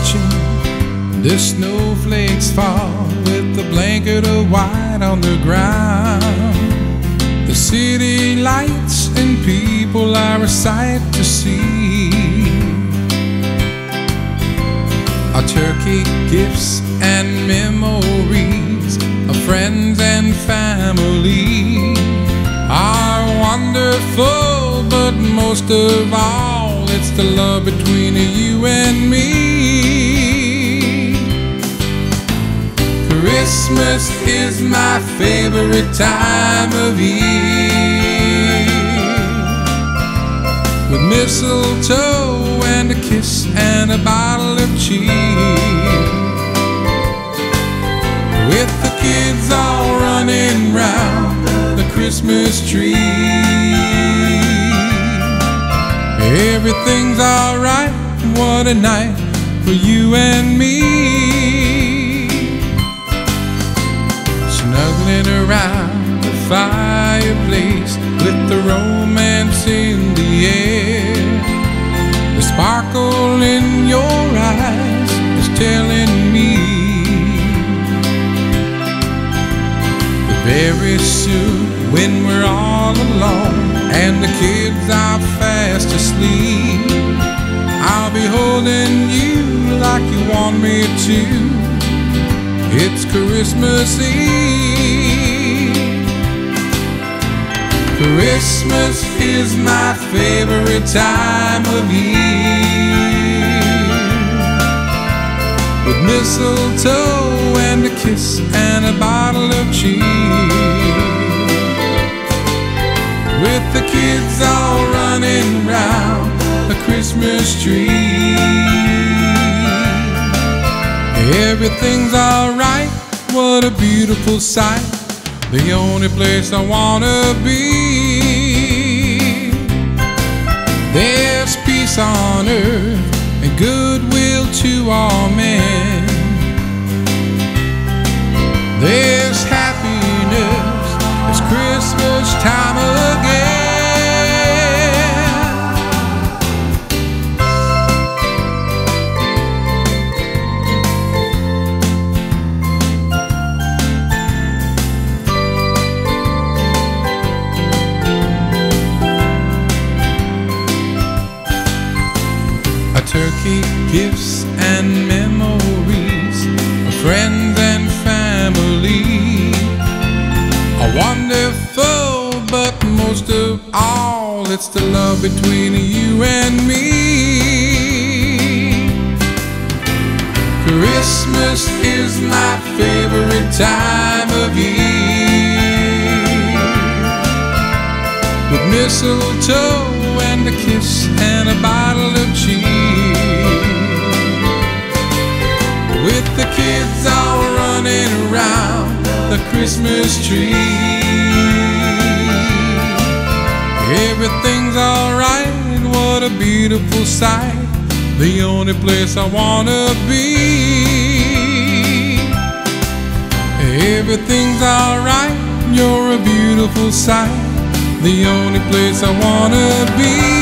watching the snowflakes fall with the blanket of white on the ground. The city lights and people are a sight to see. Our turkey gifts and memories of friends and family are wonderful, but most of all, it's the love between you and me. Christmas is my favorite time of year. With mistletoe and a kiss and a bottle of cheer. With the kids all running round the Christmas tree. Everything's alright, what a night for you and me. In the air. The sparkle in your eyes is telling me that very soon, when we're all alone and the kids are fast asleep, I'll be holding you like you want me to. It's Christmas Eve. Christmas is my favorite time of year. With mistletoe and a kiss and a bottle of cheer. With the kids all running round the Christmas tree. Everything's alright, what a beautiful sight. The only place I wanna be. There's peace on earth and goodwill most of all, it's the love between you and me. Christmas is my favorite time of year with mistletoe and a kiss and a bottle of cheer. With the kids all running around the Christmas tree. Everything's alright, what a beautiful sight. The only place I wanna be. Everything's alright, you're a beautiful sight. The only place I wanna be.